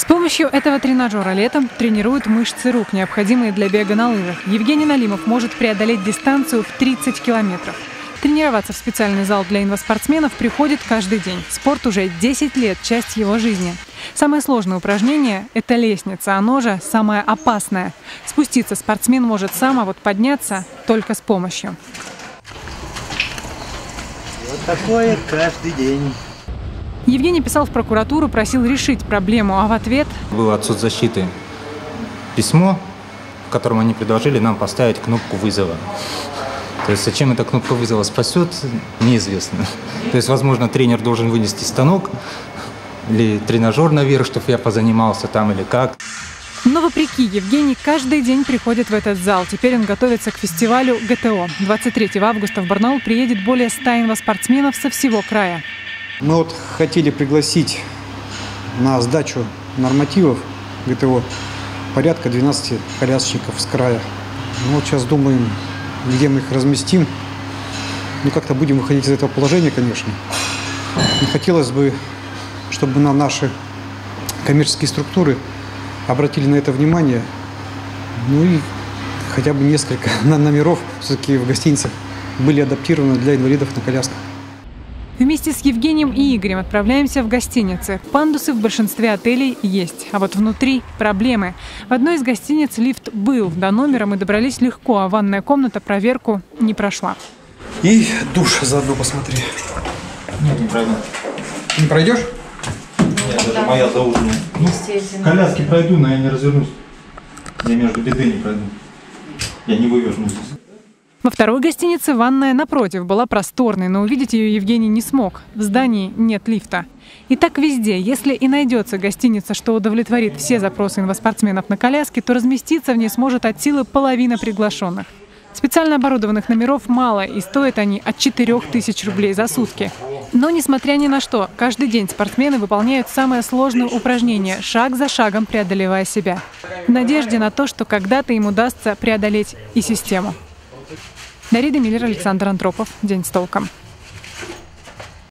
С помощью этого тренажера летом тренируют мышцы рук, необходимые для бега на лыжах. Евгений Налимов может преодолеть дистанцию в 30 километров. Тренироваться в специальный зал для инваспортсменов приходит каждый день. Спорт уже 10 лет – часть его жизни. Самое сложное упражнение – это лестница, оно же самое опасное. Спуститься спортсмен может сам, а вот подняться только с помощью. Вот такое каждый день. Евгений писал в прокуратуру, просил решить проблему, а в ответ Было от соцзащиты письмо, в котором они предложили нам поставить кнопку вызова. То есть зачем эта кнопка вызова спасет, неизвестно. То есть, возможно, тренер должен вынести станок или тренажер наверх, чтобы я позанимался там или как. Но вопреки, Евгений каждый день приходит в этот зал. Теперь он готовится к фестивалю ГТО. 23 августа в Барнаул приедет более 100 инваспортсменов со всего края. Мы вот хотели пригласить на сдачу нормативов ГТО порядка 12 колясочников с края. Ну вот сейчас думаем, где мы их разместим. Ну как-то будем выходить из этого положения, конечно. И хотелось бы, чтобы на наши коммерческие структуры обратили на это внимание. Ну и хотя бы несколько номеров все-таки в гостиницах были адаптированы для инвалидов на колясках. Вместе с Евгением и Игорем отправляемся в гостиницы. Пандусы в большинстве отелей есть, а вот внутри проблемы. В одной из гостиниц лифт был. До номера мы добрались легко, а ванная комната проверку не прошла. И душ заодно посмотри. Нет, не пройду. Не пройдешь? Нет, даже моя зауженная. Ну, коляски пройду, но я не развернусь. Я между беды не пройду. Я не вывернусь. Во второй гостинице ванная напротив была просторной, но увидеть ее Евгений не смог. В здании нет лифта. И так везде. Если и найдется гостиница, что удовлетворит все запросы инваспортсменов на коляске, то разместиться в ней сможет от силы половина приглашенных. Специально оборудованных номеров мало, и стоят они от 4000 рублей за сутки. Но, несмотря ни на что, каждый день спортсмены выполняют самое сложное упражнение, шаг за шагом преодолевая себя. В надежде на то, что когда-то им удастся преодолеть и систему. Дарида Миллер, Александр Антропов. День с толком.